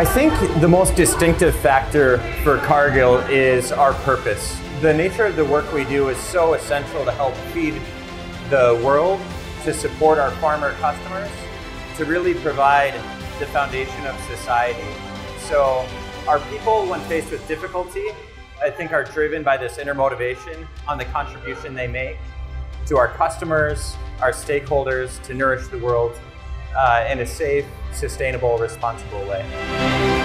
I think the most distinctive factor for Cargill is our purpose. The nature of the work we do is so essential to help feed the world, to support our farmer customers, to really provide the foundation of society. So our people, when faced with difficulty, I think are driven by this inner motivation on the contribution they make to our customers, our stakeholders, to nourish the world uh, in a safe, sustainable, responsible way.